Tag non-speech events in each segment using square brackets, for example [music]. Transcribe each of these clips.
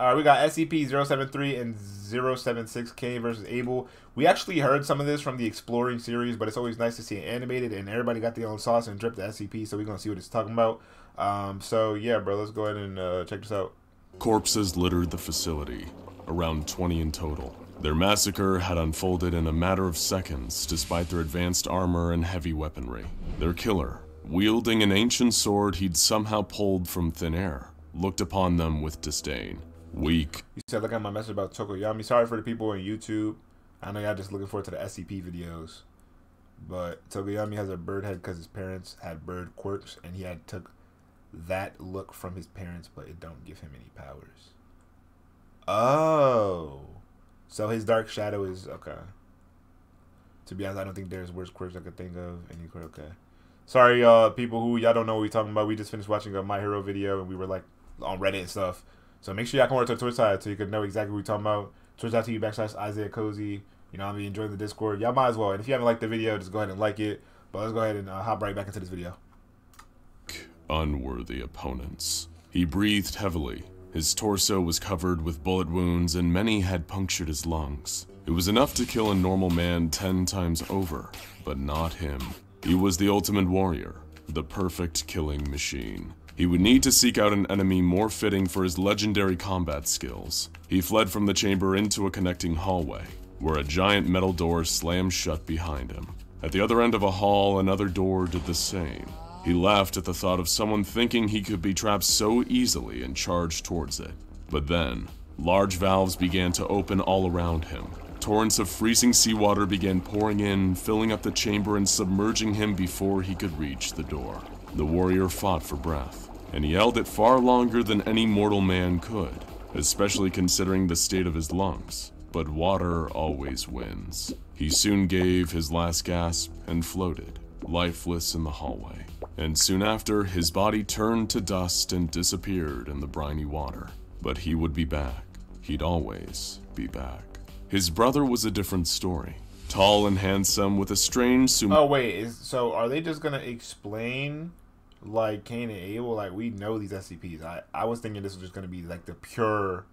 Uh, we got SCP-073 and 076 Cain versus Able. We actually heard some of this from the Exploring series, but it's always nice to see it animated, and everybody got their own sauce and dripped the SCP, so we're going to see what it's talking about. Um, so, yeah, bro, let's go ahead and uh, check this out. Corpses littered the facility, around 20 in total. Their massacre had unfolded in a matter of seconds despite their advanced armor and heavy weaponry. Their killer, wielding an ancient sword he'd somehow pulled from thin air, looked upon them with disdain. Weak. You said, look at my message about Tokoyami. Sorry for the people on YouTube. I know y'all just looking forward to the SCP videos. But Tokoyami has a bird head because his parents had bird quirks, and he had took that look from his parents, but it don't give him any powers. Oh. So his dark shadow is okay. To be honest, I don't think there's worse quirks I could think of. Any quirk, okay. Sorry, uh, people who y'all don't know what we talking about. We just finished watching a My Hero video and we were like on Reddit and stuff. So make sure y'all come over to Twitch side so you can know exactly what we're talking about. Twitch.tv backslash Isiah Cozy. You know, I mean, enjoying the Discord. Y'all might as well. And if you haven't liked the video, just go ahead and like it. But let's go ahead and uh, hop right back into this video. Unworthy opponents. He breathed heavily. His torso was covered with bullet wounds and many had punctured his lungs. It was enough to kill a normal man ten times over, but not him. He was the ultimate warrior, the perfect killing machine. He would need to seek out an enemy more fitting for his legendary combat skills. He fled from the chamber into a connecting hallway, where a giant metal door slammed shut behind him. At the other end of a hall, another door did the same. He laughed at the thought of someone thinking he could be trapped so easily and charged towards it. But then, large valves began to open all around him. Torrents of freezing seawater began pouring in, filling up the chamber and submerging him before he could reach the door. The warrior fought for breath, and he held it far longer than any mortal man could, especially considering the state of his lungs. But water always wins. He soon gave his last gasp and floated, lifeless in the hallway. And soon after, his body turned to dust and disappeared in the briny water. But he would be back. He'd always be back. His brother was a different story. Tall and handsome with a strange sum- Oh wait, is so are they just gonna explain like Cain and Abel? Like we know these SCPs. I I was thinking this was just gonna be like the pure.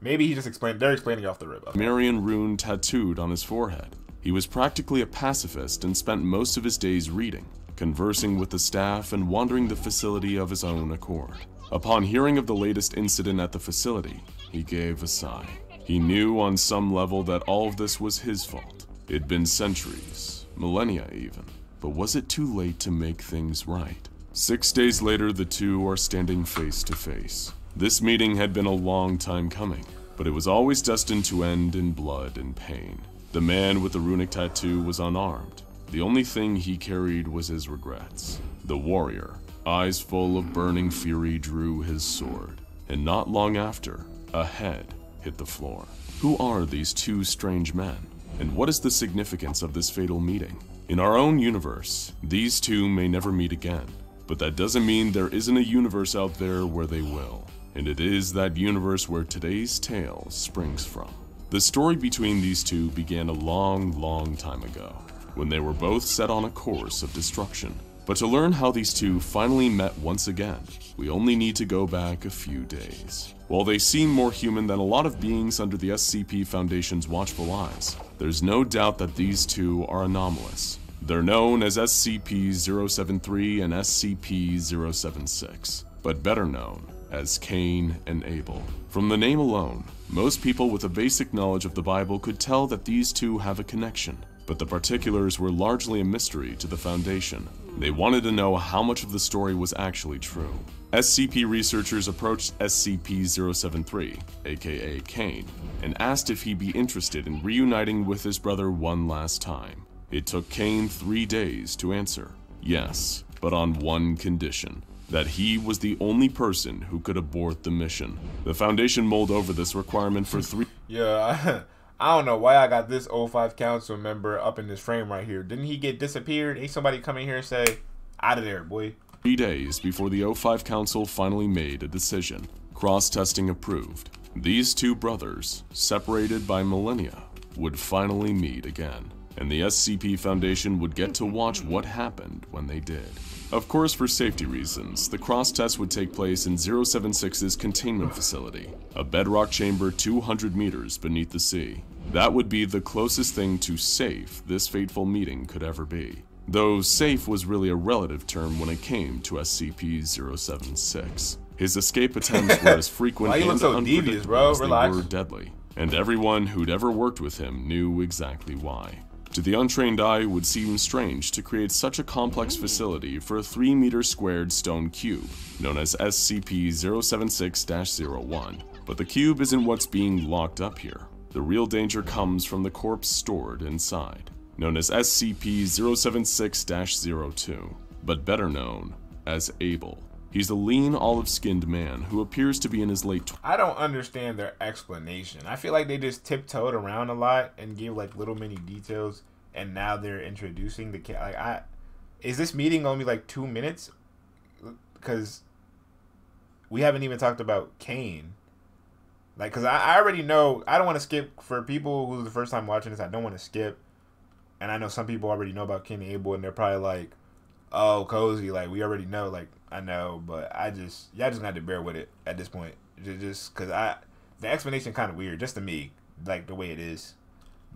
Maybe he just explained. They're explaining off the rib. Marion rune tattooed on his forehead. He was practically a pacifist and spent most of his days reading, conversing with the staff, and wandering the facility of his own accord. Upon hearing of the latest incident at the facility, he gave a sigh. He knew on some level that all of this was his fault. It'd been centuries, millennia even. But was it too late to make things right? Six days later, the two are standing face to face. This meeting had been a long time coming, but it was always destined to end in blood and pain. The man with the runic tattoo was unarmed. The only thing he carried was his regrets. The warrior, eyes full of burning fury, drew his sword. And not long after, a head hit the floor. Who are these two strange men? And what is the significance of this fatal meeting? In our own universe, these two may never meet again. But that doesn't mean there isn't a universe out there where they will. And it is that universe where today's tale springs from. The story between these two began a long, long time ago, when they were both set on a course of destruction. But to learn how these two finally met once again, we only need to go back a few days. While they seem more human than a lot of beings under the SCP Foundation's watchful eyes, there's no doubt that these two are anomalous. They're known as SCP-073 and SCP-076, but better known as Cain and Abel. From the name alone, most people with a basic knowledge of the Bible could tell that these two have a connection, but the particulars were largely a mystery to the Foundation. They wanted to know how much of the story was actually true. SCP researchers approached SCP-073, aka Cain, and asked if he'd be interested in reuniting with his brother one last time. It took Cain three days to answer, yes, but on one condition that he was the only person who could abort the mission. The Foundation mulled over this requirement for three. [laughs] Yeah, I, [laughs] I don't know why I got this O5 council member up in this frame right here. Didn't he get disappeared? Ain't somebody come in here and say, out of there, boy. Three days before the O5 Council finally made a decision. Cross-testing approved. These two brothers, separated by millennia, would finally meet again. And the SCP Foundation would get to watch what happened when they did. Of course, for safety reasons, the cross test would take place in 076's containment facility, a bedrock chamber 200 meters beneath the sea. That would be the closest thing to safe this fateful meeting could ever be. Though safe was really a relative term when it came to SCP-076. His escape attempts were as [laughs] frequent Why you look and so devious, bro? as they Relax. were deadly, and everyone who'd ever worked with him knew exactly why. To the untrained eye, it would seem strange to create such a complex hmm. facility for a 3 meter squared stone cube, known as SCP-076-01. But the cube isn't what's being locked up here. The real danger comes from the corpse stored inside, known as SCP-076-02, but better known as Abel. He's a lean, olive-skinned man who appears to be in his late I don't understand their explanation. I feel like they just tiptoed around a lot and gave like little mini details, and now they're introducing the cat. Like, I is this meeting only like two minutes? Because we haven't even talked about Cain. Like, cause I, I already know. I don't want to skip for people who's the first time watching this. I don't want to skip, and I know some people already know about Cain and Abel, and they're probably like, "Oh, cozy." Like we already know. Like I know, but I just y'all just got to bear with it at this point. Ju- Just because I the explanation kind of weird, just to me, like the way it is.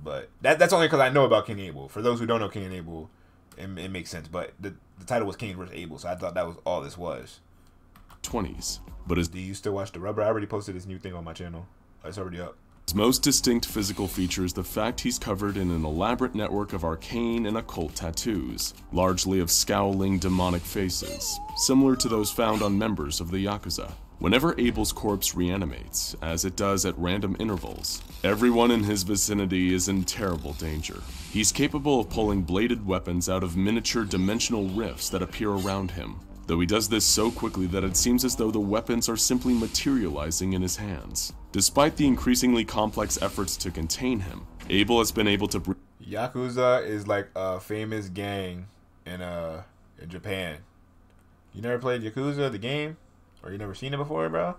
But that that's only because I know about Cain and Abel. For those who don't know Cain and Abel, it, it makes sense. But the the title was Cain versus Abel, so I thought that was all this was. 20s, but his Do you still watch the Rubber? I already posted this new thing on my channel. It's already up. His most distinct physical feature is the fact he's covered in an elaborate network of arcane and occult tattoos, largely of scowling demonic faces, similar to those found on members of the Yakuza. Whenever Abel's corpse reanimates, as it does at random intervals, everyone in his vicinity is in terrible danger. He's capable of pulling bladed weapons out of miniature dimensional rifts that appear around him, though he does this so quickly that it seems as though the weapons are simply materializing in his hands. Despite the increasingly complex efforts to contain him, Abel has been able to Yakuza is like a famous gang in uh in Japan. You never played Yakuza the game, or you never seen it before, bro?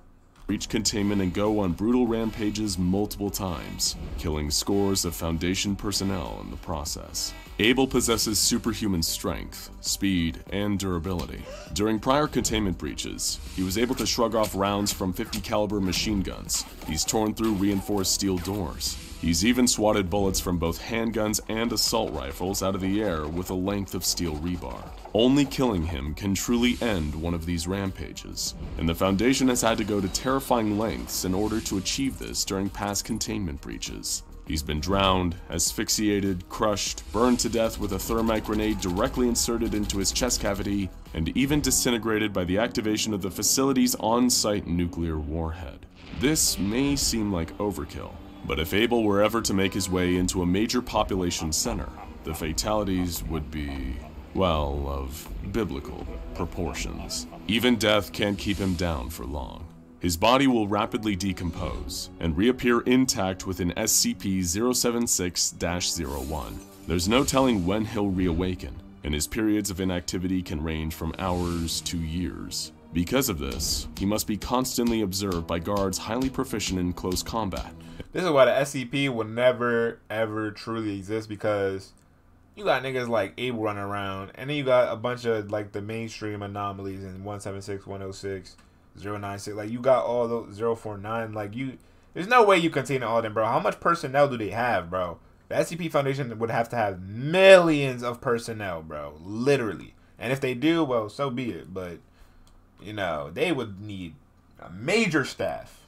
Reach containment and go on brutal rampages multiple times, killing scores of Foundation personnel in the process. Abel possesses superhuman strength, speed, and durability. During prior containment breaches, he was able to shrug off rounds from 50 caliber machine guns. He's torn through reinforced steel doors. He's even swatted bullets from both handguns and assault rifles out of the air with a length of steel rebar. Only killing him can truly end one of these rampages, and the Foundation has had to go to terrifying lengths in order to achieve this during past containment breaches. He's been drowned, asphyxiated, crushed, burned to death with a thermite grenade directly inserted into his chest cavity, and even disintegrated by the activation of the facility's on-site nuclear warhead. This may seem like overkill, but if Abel were ever to make his way into a major population center, the fatalities would be, well, of biblical proportions. Even death can't keep him down for long. His body will rapidly decompose and reappear intact within SCP-076-01. There's no telling when he'll reawaken, and his periods of inactivity can range from hours to years. Because of this, he must be constantly observed by guards highly proficient in close combat. This is why the SCP will never ever truly exist because you got niggas like Abel running around, and then you got a bunch of like the mainstream anomalies in 176, 106, 096. Like you got all those 049. Like you, there's no way you contain all them, bro. How much personnel do they have, bro? The SCP Foundation would have to have millions of personnel, bro. Literally. And if they do, well, so be it. But you know, they would need a major staff.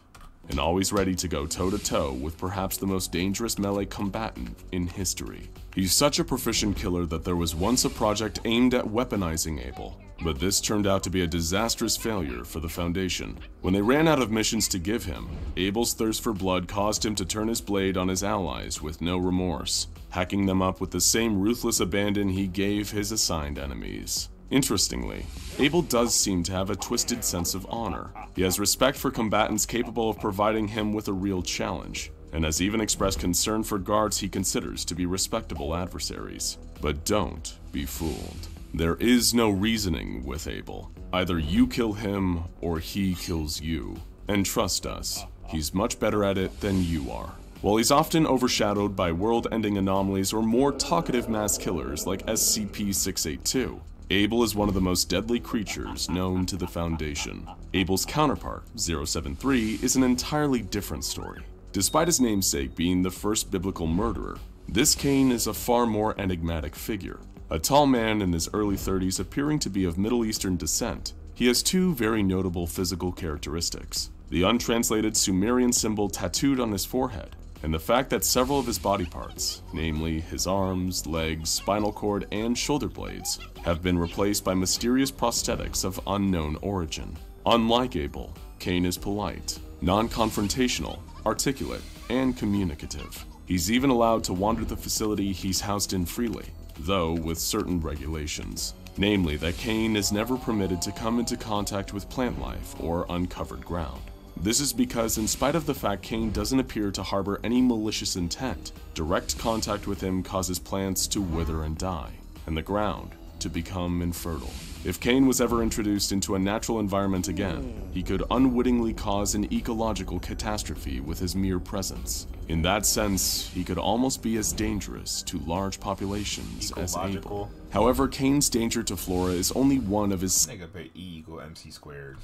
And always ready to go toe to toe with perhaps the most dangerous melee combatant in history. He's such a proficient killer that there was once a project aimed at weaponizing Abel, but this turned out to be a disastrous failure for the Foundation. When they ran out of missions to give him, Abel's thirst for blood caused him to turn his blade on his allies with no remorse, hacking them up with the same ruthless abandon he gave his assigned enemies. Interestingly, Abel does seem to have a twisted sense of honor. He has respect for combatants capable of providing him with a real challenge, and has even expressed concern for guards he considers to be respectable adversaries. But don't be fooled. There is no reasoning with Abel. Either you kill him or he kills you. And trust us, he's much better at it than you are. While he's often overshadowed by world-ending anomalies or more talkative mass killers like SCP-682, Abel is one of the most deadly creatures known to the Foundation. Abel's counterpart, 073, is an entirely different story. Despite his namesake being the first biblical murderer, this Cain is a far more enigmatic figure. A tall man in his early 30s appearing to be of Middle Eastern descent, he has two very notable physical characteristics. The untranslated Sumerian symbol tattooed on his forehead, and the fact that several of his body parts, namely his arms, legs, spinal cord, and shoulder blades, have been replaced by mysterious prosthetics of unknown origin. Unlike Abel, Cain is polite, non-confrontational, articulate, and communicative. He's even allowed to wander the facility he's housed in freely, though with certain regulations. Namely, that Cain is never permitted to come into contact with plant life or uncovered ground. This is because, in spite of the fact Cain doesn't appear to harbor any malicious intent, direct contact with him causes plants to wither and die, and the ground to become infertile. If Cain was ever introduced into a natural environment again, he could unwittingly cause an ecological catastrophe with his mere presence. In that sense, he could almost be as dangerous to large populations as Abel. However, Cain's danger to flora is only one of his E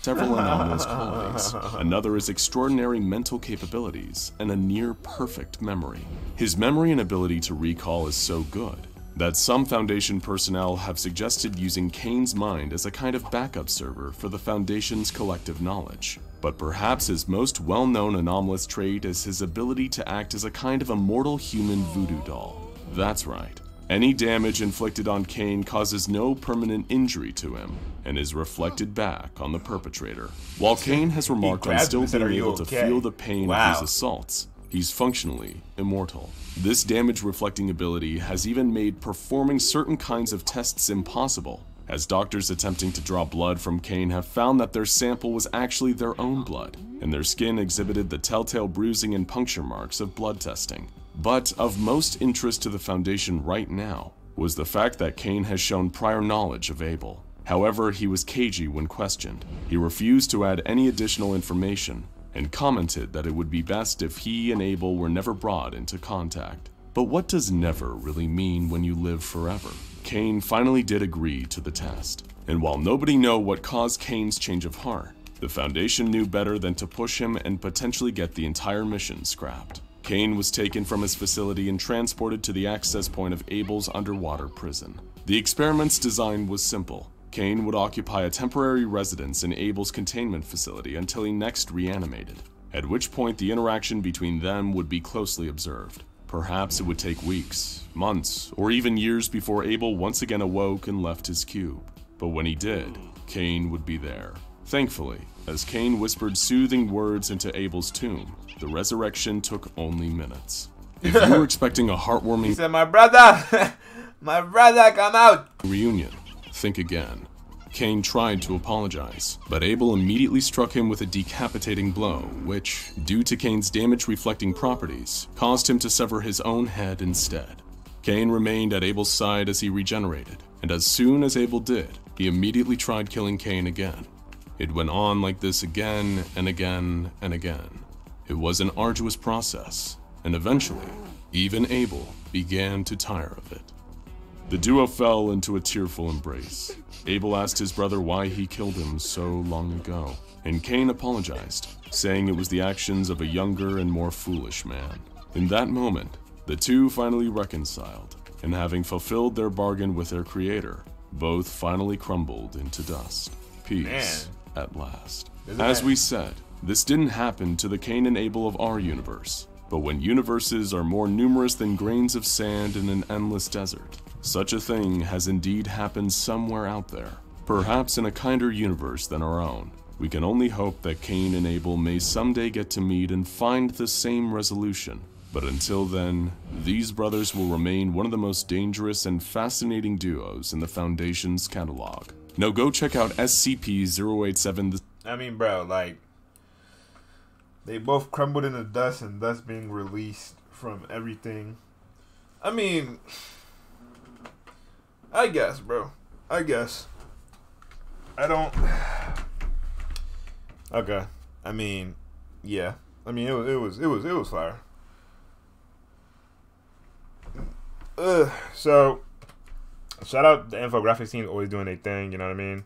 several [laughs] anomalous qualities. Another is extraordinary mental capabilities and a near perfect memory. His memory and ability to recall is so good that some Foundation personnel have suggested using Cain's mind as a kind of backup server for the Foundation's collective knowledge. But perhaps his most well-known anomalous trait is his ability to act as a kind of immortal human voodoo doll. That's right. Any damage inflicted on Cain causes no permanent injury to him and is reflected back on the perpetrator. While Cain has remarked on still him and said, being "Are you able to feel the pain Wow. of his assaults, he's functionally immortal. This damage reflecting ability has even made performing certain kinds of tests impossible, as doctors attempting to draw blood from Cain have found that their sample was actually their own blood, and their skin exhibited the telltale bruising and puncture marks of blood testing. But of most interest to the Foundation right now was the fact that Cain has shown prior knowledge of Abel. However, he was cagey when questioned. He refused to add any additional information and commented that it would be best if he and Abel were never brought into contact. But what does never really mean when you live forever? Cain finally did agree to the test. And while nobody know what caused Cain's change of heart, the Foundation knew better than to push him and potentially get the entire mission scrapped. Cain was taken from his facility and transported to the access point of Abel's underwater prison. The experiment's design was simple. Cain would occupy a temporary residence in Abel's containment facility until he next reanimated, at which point the interaction between them would be closely observed. Perhaps it would take weeks, months, or even years before Abel once again awoke and left his cube. But when he did, Cain would be there. Thankfully, as Cain whispered soothing words into Abel's tomb, the resurrection took only minutes. If you were [laughs] expecting a He heartwarming said, "My brother, [laughs] my brother, come out." reunion, think again. Cain tried to apologize, but Abel immediately struck him with a decapitating blow, which, due to Cain's damage reflecting properties, caused him to sever his own head instead. Cain remained at Abel's side as he regenerated, and as soon as Abel did, he immediately tried killing Cain again. It went on like this again and again and again. It was an arduous process, and eventually, even Abel began to tire of it. The duo fell into a tearful embrace. Abel asked his brother why he killed him so long ago, and Cain apologized, saying it was the actions of a younger and more foolish man. In that moment, the two finally reconciled, and having fulfilled their bargain with their creator, both finally crumbled into dust. Peace at last. Isn't As we said, this didn't happen to the Cain and Abel of our universe. But when universes are more numerous than grains of sand in an endless desert, such a thing has indeed happened somewhere out there. Perhaps in a kinder universe than our own. We can only hope that Cain and Abel may someday get to meet and find the same resolution. But until then, these brothers will remain one of the most dangerous and fascinating duos in the Foundation's catalog. Now go check out SCP-087 I mean, bro, like they both crumbled into dust and thus being released from everything. I mean, I guess, bro. I guess. I don't. [sighs] Okay. I mean, yeah. I mean, it was it was it was it was fire. Ugh. So, shout out the infographics team always doing their thing. You know what I mean?